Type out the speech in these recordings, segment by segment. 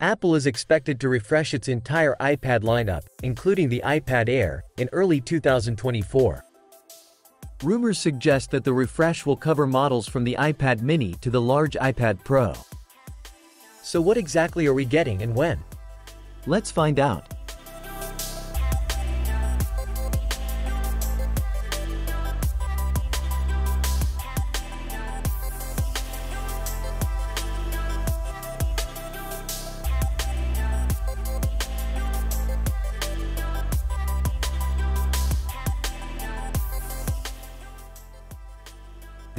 Apple is expected to refresh its entire iPad lineup, including the iPad Air, in early 2024. Rumors suggest that the refresh will cover models from the iPad mini to the large iPad Pro. So what exactly are we getting and when? Let's find out.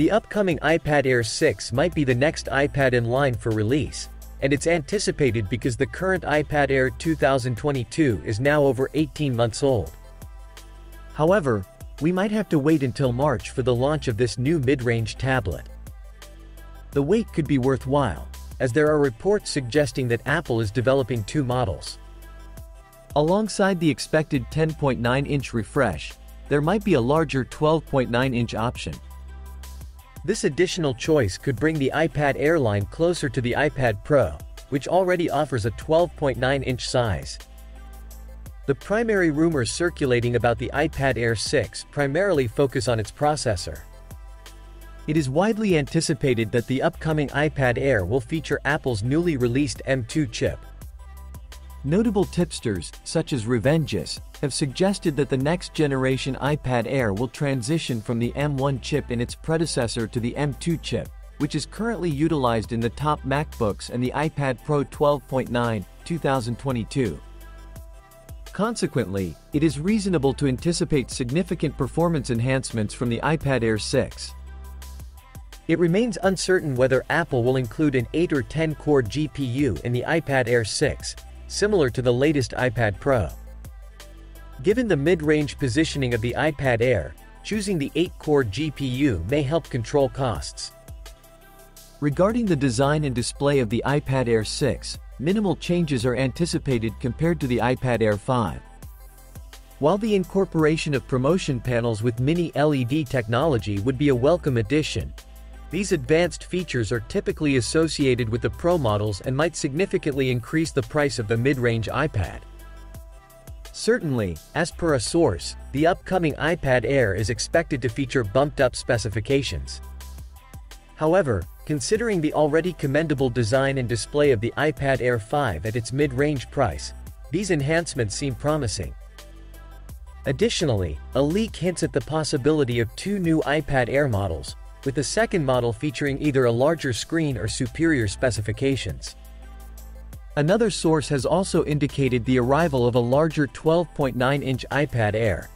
The upcoming iPad Air 6 might be the next iPad in line for release, and it's anticipated because the current iPad Air 2022 is now over 18 months old. However, we might have to wait until March for the launch of this new mid-range tablet. The wait could be worthwhile, as there are reports suggesting that Apple is developing two models. Alongside the expected 10.9-inch refresh, there might be a larger 12.9-inch option. This additional choice could bring the iPad Air line closer to the iPad Pro, which already offers a 12.9-inch size. The primary rumors circulating about the iPad Air 6 primarily focus on its processor. It is widely anticipated that the upcoming iPad Air will feature Apple's newly released M2 chip, Notable tipsters, such as Revegnus, have suggested that the next generation iPad Air will transition from the M1 chip in its predecessor to the M2 chip, which is currently utilized in the top MacBooks and the iPad Pro 12.9, 2022. Consequently, it is reasonable to anticipate significant performance enhancements from the iPad Air 6. It remains uncertain whether Apple will include an 8 or 10 core GPU in the iPad Air 6, similar to the latest iPad Pro. Given the mid-range positioning of the iPad Air, choosing the 8-core GPU may help control costs. Regarding the design and display of the iPad Air 6, minimal changes are anticipated compared to the iPad Air 5. While the incorporation of ProMotion panels with mini LED technology would be a welcome addition, these advanced features are typically associated with the Pro models and might significantly increase the price of the mid-range iPad. Certainly, as per a source, the upcoming iPad Air is expected to feature bumped-up specifications. However, considering the already commendable design and display of the iPad Air 5 at its mid-range price, these enhancements seem promising. Additionally, a leak hints at the possibility of two new iPad Air models, with the second model featuring either a larger screen or superior specifications. Another source has also indicated the arrival of a larger 12.9-inch iPad Air.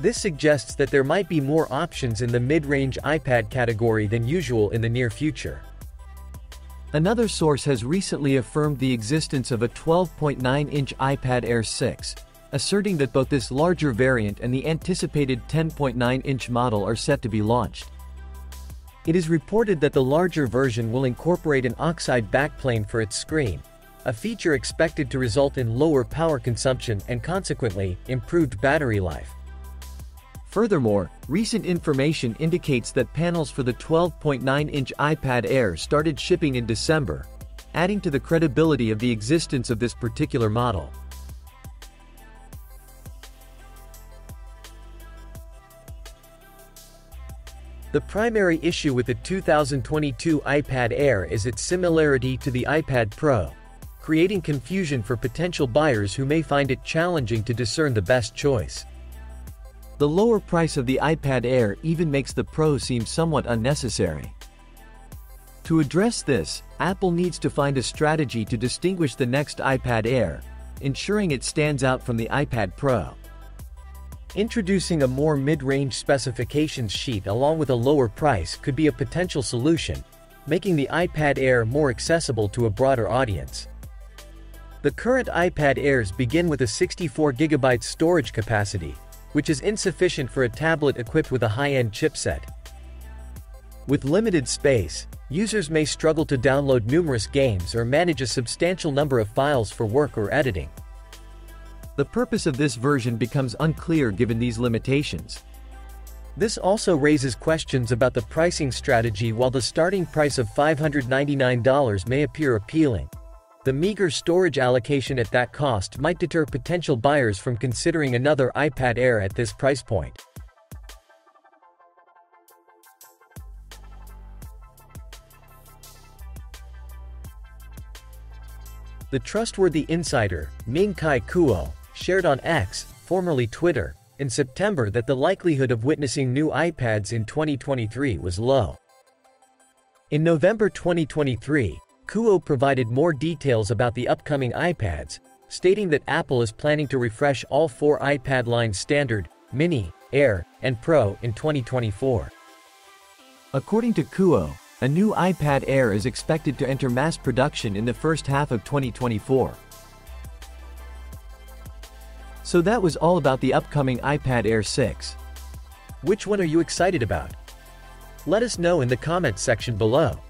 This suggests that there might be more options in the mid-range iPad category than usual in the near future. Another source has recently affirmed the existence of a 12.9-inch iPad Air 6, asserting that both this larger variant and the anticipated 10.9-inch model are set to be launched. It is reported that the larger version will incorporate an oxide backplane for its screen, a feature expected to result in lower power consumption and consequently, improved battery life. Furthermore, recent information indicates that panels for the 12.9-inch iPad Air started shipping in December, adding to the credibility of the existence of this particular model. The primary issue with the 2022 iPad Air is its similarity to the iPad Pro, creating confusion for potential buyers who may find it challenging to discern the best choice. The lower price of the iPad Air even makes the Pro seem somewhat unnecessary. To address this, Apple needs to find a strategy to distinguish the next iPad Air, ensuring it stands out from the iPad Pro. Introducing a more mid-range specifications sheet along with a lower price could be a potential solution, making the iPad Air more accessible to a broader audience. The current iPad Airs begin with a 64GB storage capacity, which is insufficient for a tablet equipped with a high-end chipset. With limited space, users may struggle to download numerous games or manage a substantial number of files for work or editing. The purpose of this version becomes unclear given these limitations. This also raises questions about the pricing strategy while the starting price of $599 may appear appealing. the meager storage allocation at that cost might deter potential buyers from considering another iPad Air at this price point. The trustworthy insider, Ming Kai Kuo, shared on X, formerly Twitter, in September that the likelihood of witnessing new iPads in 2023 was low. In November 2023, Kuo provided more details about the upcoming iPads, stating that Apple is planning to refresh all four iPad lines Standard, Mini, Air, and Pro in 2024. According to Kuo, a new iPad Air is expected to enter mass production in the first half of 2024. So that was all about the upcoming iPad Air 6. Which one are you excited about? Let us know in the comments section below.